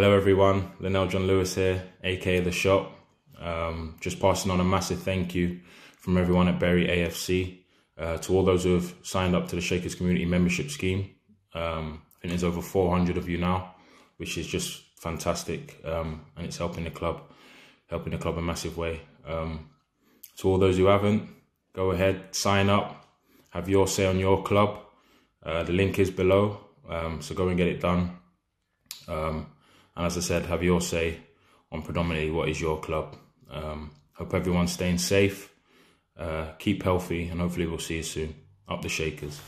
Hello, everyone. Lenell John-Lewis here, aka The Shop. Um, just passing on a massive thank you from everyone at Bury AFC uh, to all those who have signed up to the Shakers Community Membership Scheme. Um, I think there's over 400 of you now, which is just fantastic, um, and it's helping the club, helping the club a massive way. Um, to all those who haven't, go ahead, sign up, have your say on your club. Uh, the link is below, um, so go and get it done. Um, and as I said, have your say on predominantly what is your club. Um, hope everyone's staying safe, uh, keep healthy, and hopefully we'll see you soon. Up the Shakers.